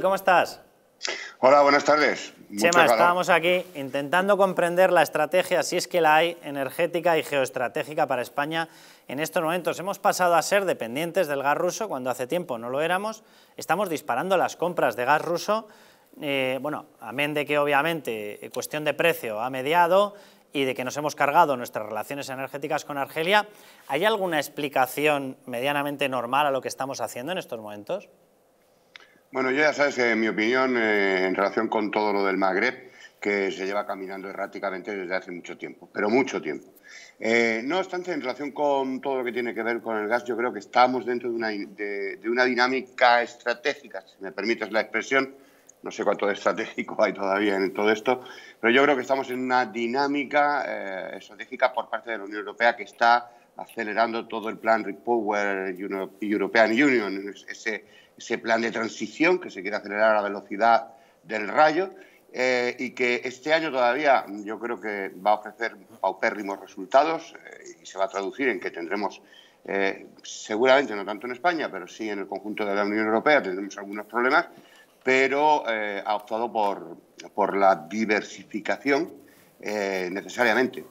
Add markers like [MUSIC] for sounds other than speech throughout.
¿Cómo estás? Hola, buenas tardes. Chema, estábamos aquí intentando comprender la estrategia, si es que la hay, energética y geoestratégica para España en estos momentos. Hemos pasado a ser dependientes del gas ruso cuando hace tiempo no lo éramos. Estamos disparando las compras de gas ruso. Eh, bueno, amén de que obviamente eh, cuestión de precio ha mediado y de que nos hemos cargado nuestras relaciones energéticas con Argelia. ¿Hay alguna explicación medianamente normal a lo que estamos haciendo en estos momentos? Bueno, ya sabes que mi opinión eh, en relación con todo lo del Magreb, que se lleva caminando erráticamente desde hace mucho tiempo, pero mucho tiempo. Eh, no obstante, en relación con todo lo que tiene que ver con el gas, yo creo que estamos dentro de una, de, una dinámica estratégica, si me permites la expresión, no sé cuánto de estratégico hay todavía en todo esto, pero yo creo que estamos en una dinámica eh, estratégica por parte de la Unión Europea que está acelerando todo el plan Repower European Union, ese ese plan de transición que se quiere acelerar a la velocidad del rayo eh, y que este año todavía yo creo que va a ofrecer paupérrimos resultados eh, y se va a traducir en que tendremos, eh, seguramente no tanto en España, pero sí en el conjunto de la Unión Europea tendremos algunos problemas, pero ha optado por, por la diversificación necesariamente.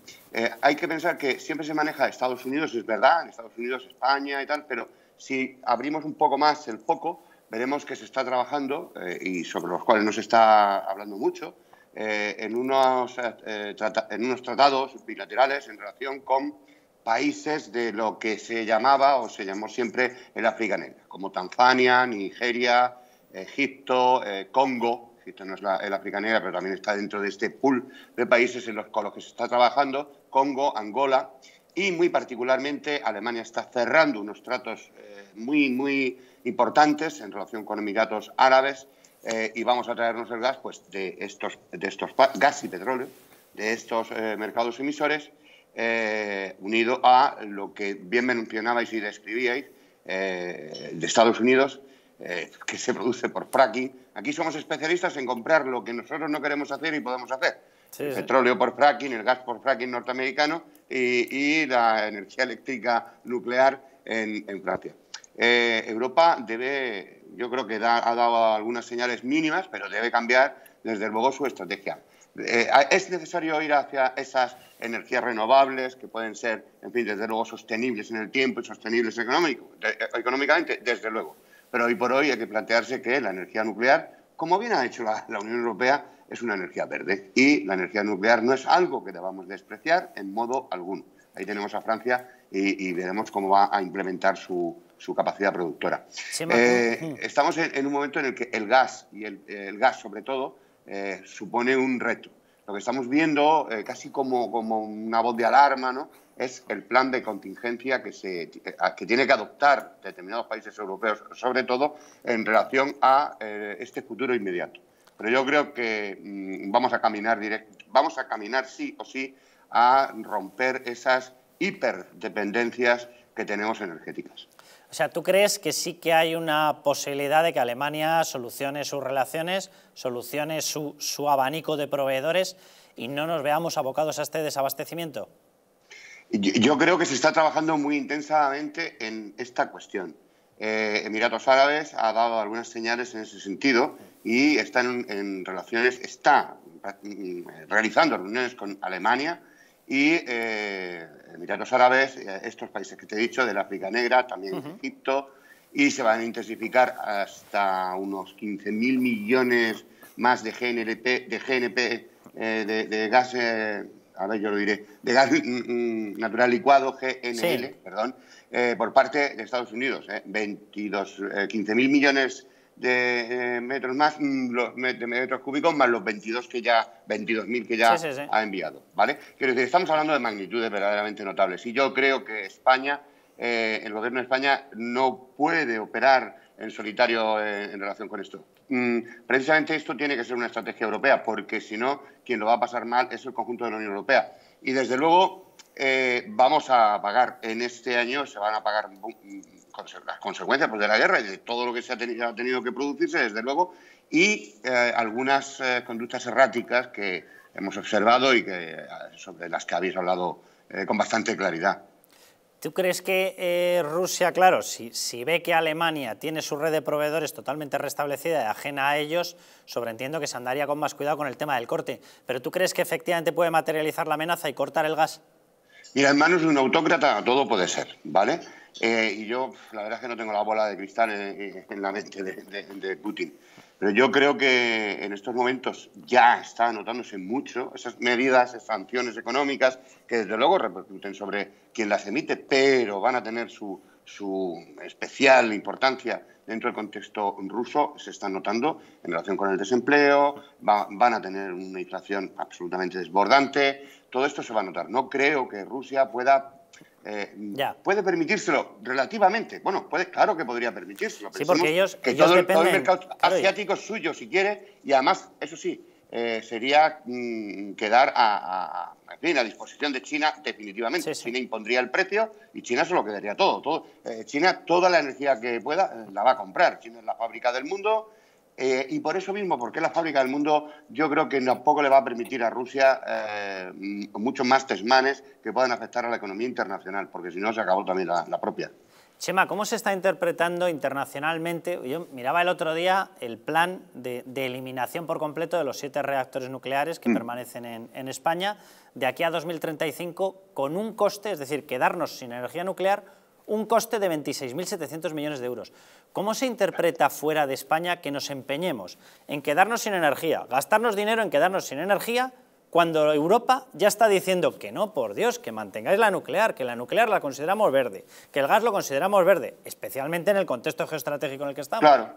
hay que pensar que siempre se maneja Estados Unidos, es verdad, en Estados Unidos, España y tal, pero si abrimos un poco más el foco, veremos que se está trabajando, eh, y sobre los cuales no se está hablando mucho, eh, en, unos, eh, en unos tratados bilaterales en relación con países de lo que se llamaba o se llamó siempre el África Negra, como Tanzania, Nigeria, Egipto, Congo. Egipto no es el África Negra, pero también está dentro de este pool de países en los, con los que se está trabajando, Congo, Angola, y muy particularmente Alemania está cerrando unos tratos muy, muy importantes en relación con Emiratos Árabes eh, y vamos a traernos el gas pues, de, estos, de estos gas y petróleo, de estos eh, mercados emisores, eh, unido a lo que bien mencionabais y describíais de Estados Unidos, que se produce por fracking. Aquí somos especialistas en comprar lo que nosotros no queremos hacer y podemos hacer. el petróleo por fracking, el gas por fracking norteamericano y, la energía eléctrica nuclear en, en Francia. Eh, Europa debe, yo creo que ha dado algunas señales mínimas, pero debe cambiar desde luego su estrategia. Eh, es necesario ir hacia esas energías renovables que pueden ser, en fin, desde luego sostenibles en el tiempo y sostenibles económico, eh, económicamente, desde luego. Pero hoy por hoy hay que plantearse que la energía nuclear, como bien ha hecho la, Unión Europea, es una energía verde y la energía nuclear no es algo que debamos despreciar en modo alguno. Ahí tenemos a Francia y veremos cómo va a implementar su, su capacidad productora. Eh, estamos en, un momento en el que el gas, y el, gas sobre todo, eh, supone un reto. Lo que estamos viendo, eh, casi como, como una voz de alarma, ¿no? es el plan de contingencia que, se, que tiene que adoptar determinados países europeos, sobre todo en relación a este futuro inmediato. Pero yo creo que mm, vamos a caminar direct, vamos a caminar sí o sí a romper esas hiperdependencias que tenemos energéticas. O sea, ¿tú crees que sí que hay una posibilidad de que Alemania solucione sus relaciones, solucione su, abanico de proveedores y no nos veamos abocados a este desabastecimiento? Yo creo que se está trabajando muy intensamente en esta cuestión. Eh, Emiratos Árabes ha dado algunas señales en ese sentido y está en relaciones, está mm, realizando reuniones con Alemania, y eh, Emiratos Árabes, eh, estos países que te he dicho, del África Negra, también Egipto, y se van a intensificar hasta unos 15.000 millones más de GNP, de, GNP, eh, de, gas, a ver, yo lo diré, de gas mm, mm, natural licuado, GNL, perdón, por parte de Estados Unidos. 22, 15.000 millones de eh, metros más, mm, los, de metros cúbicos más los 22 que ya 22.000 que ya ha enviado, ¿vale? Quiero decir, estamos hablando de magnitudes verdaderamente notables y yo creo que España, eh, el gobierno de España no puede operar en solitario eh, en relación con esto. Mm, precisamente esto tiene que ser una estrategia europea, porque si no, quien lo va a pasar mal es el conjunto de la Unión Europea. Y desde luego vamos a pagar en este año, se van a pagar las consecuencias pues, de la guerra y de todo lo que se ha, tenido, que producirse, desde luego, y eh, algunas eh, conductas erráticas que hemos observado y que, sobre las que habéis hablado eh, con bastante claridad. ¿Tú crees que eh, Rusia, claro, si, si, ve que Alemania tiene su red de proveedores totalmente restablecida y ajena a ellos, sobreentiendo que se andaría con más cuidado con el tema del corte, pero ¿tú crees que efectivamente puede materializar la amenaza y cortar el gas? Mira, en manos de un autócrata todo puede ser, ¿vale? Eh, y yo, la verdad es que no tengo la bola de cristal en, la mente de, Putin. Pero yo creo que en estos momentos ya está notándose mucho esas medidas, esas sanciones económicas, que desde luego repercuten sobre quien las emite, pero van a tener su, su especial importancia dentro del contexto ruso, se están notando en relación con el desempleo, van a tener una inflación absolutamente desbordante, todo esto se va a notar. No creo que Rusia pueda eh, puede permitírselo relativamente. Bueno, puede, claro que podría permitírselo. Sí, porque ellos, que todo, el mercado asiático es suyo, si quiere, y además, eso sí, eh, sería mm, quedar a, a, disposición de China definitivamente. China impondría el precio y China se lo quedaría todo. todo eh, China, toda la energía que pueda, la va a comprar. China es la fábrica del mundo eh, y por eso mismo, porque la fábrica del mundo, yo creo que tampoco le va a permitir a Rusia eh, muchos más tesmanes que puedan afectar a la economía internacional, porque si no se acabó también la, propia. Chema, ¿cómo se está interpretando internacionalmente? Yo miraba el otro día el plan de, eliminación por completo de los siete reactores nucleares que mm. permanecen en, en España de aquí a 2035 con un coste, es decir, quedarnos sin energía nuclear un coste de 26.700 millones de euros. ¿Cómo se interpreta fuera de España que nos empeñemos en quedarnos sin energía, gastarnos dinero en quedarnos sin energía, cuando Europa ya está diciendo que no, por Dios, que mantengáis la nuclear, que la nuclear la consideramos verde, que el gas lo consideramos verde, especialmente en el contexto geoestratégico en el que estamos? Claro.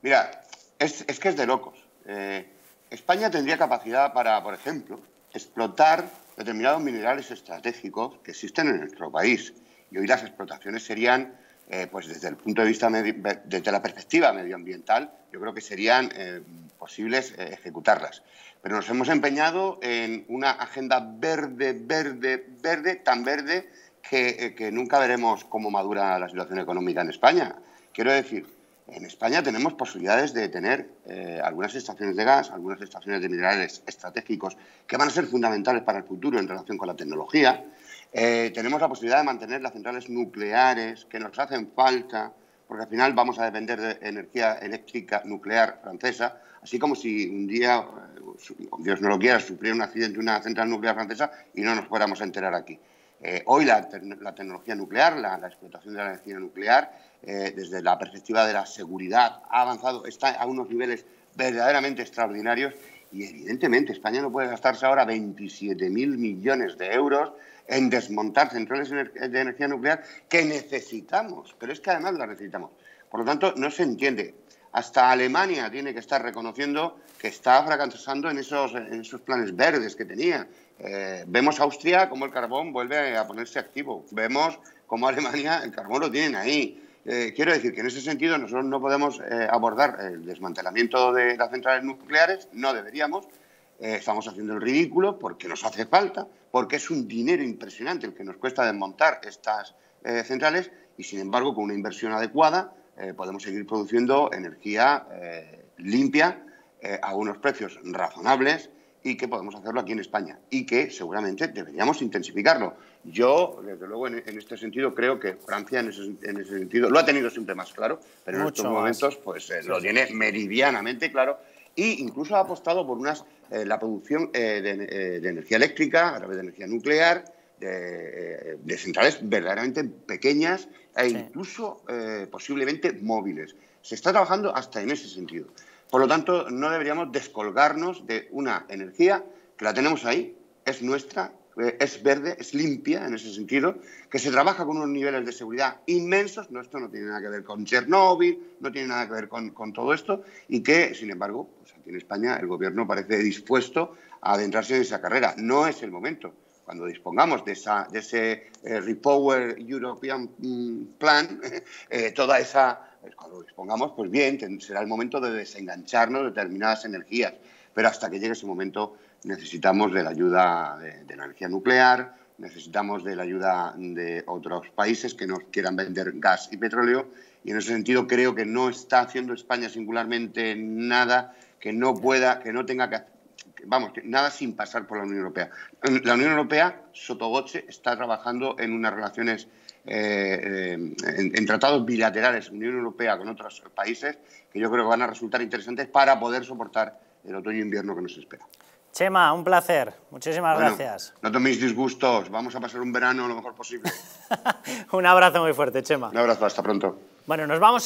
Mira, es, que es de locos. Eh, España tendría capacidad para, por ejemplo, explotar determinados minerales estratégicos que existen en nuestro país y hoy las explotaciones serían, eh, pues desde el punto de vista, desde la perspectiva medioambiental, yo creo que serían eh, posibles eh, ejecutarlas. Pero nos hemos empeñado en una agenda verde, verde, verde, tan verde que, que nunca veremos cómo madura la situación económica en España. Quiero decir, en España tenemos posibilidades de tener algunas estaciones de gas, algunas estaciones de minerales estratégicos que van a ser fundamentales para el futuro en relación con la tecnología. Eh, tenemos la posibilidad de mantener las centrales nucleares que nos hacen falta, porque al final vamos a depender de energía eléctrica nuclear francesa, así como si un día, eh, Dios no lo quiera, sufriera un accidente una central nuclear francesa y no nos fuéramos enterar aquí. Eh, hoy la, tecnología nuclear, la, explotación de la energía nuclear, desde la perspectiva de la seguridad, ha avanzado, está a unos niveles verdaderamente extraordinarios y evidentemente España no puede gastarse ahora 27.000 millones de euros en desmontar centrales de energía nuclear que necesitamos, pero es que además las necesitamos. Por lo tanto, no se entiende. Hasta Alemania tiene que estar reconociendo que está fracasando en esos, en esos planes verdes que tenía. Eh, vemos Austria como el carbón vuelve a ponerse activo. Vemos cómo Alemania el carbón lo tienen ahí. Eh, quiero decir que en ese sentido nosotros no podemos eh, abordar el desmantelamiento de las centrales nucleares, no deberíamos, eh, estamos haciendo el ridículo porque nos hace falta, porque es un dinero impresionante el que nos cuesta desmontar estas eh, centrales y, sin embargo, con una inversión adecuada eh, podemos seguir produciendo energía limpia a unos precios razonables y que podemos hacerlo aquí en España y que seguramente deberíamos intensificarlo. Yo, desde luego, en, este sentido, creo que Francia en ese, sentido lo ha tenido siempre más claro, pero en estos momentos pues lo tiene meridianamente claro e incluso ha apostado por unas, eh, la producción eh, eh, de, energía eléctrica a través de energía nuclear, de, centrales verdaderamente pequeñas e incluso posiblemente móviles. Se está trabajando hasta en ese sentido. Por lo tanto, no deberíamos descolgarnos de una energía que la tenemos ahí, es nuestra, eh, es verde, es limpia en ese sentido, que se trabaja con unos niveles de seguridad inmensos, no, esto no tiene nada que ver con Chernóbil, no tiene nada que ver con, todo esto, y que, sin embargo, pues aquí en España el gobierno parece dispuesto a adentrarse en esa carrera. No es el momento. Cuando dispongamos de, ese eh, Repower European mm, Plan, [LAUGHS] eh, toda esa, cuando dispongamos, pues bien, será el momento de desengancharnos de determinadas energías. Pero hasta que llegue ese momento, necesitamos de la ayuda de, la energía nuclear, necesitamos de la ayuda de otros países que nos quieran vender gas y petróleo y en ese sentido creo que no está haciendo España singularmente nada que no pueda, que no tenga que vamos, nada sin pasar por la Unión Europea. La Unión Europea, Sotogoche, está trabajando en unas relaciones, eh, en, tratados bilaterales, Unión Europea con otros países, que yo creo que van a resultar interesantes para poder soportar el otoño-invierno que nos espera. Chema, un placer. Muchísimas gracias. No toméis disgustos. Vamos a pasar un verano lo mejor posible. [LAUGHS] un abrazo muy fuerte, Chema. Un abrazo. Hasta pronto. Bueno, nos vamos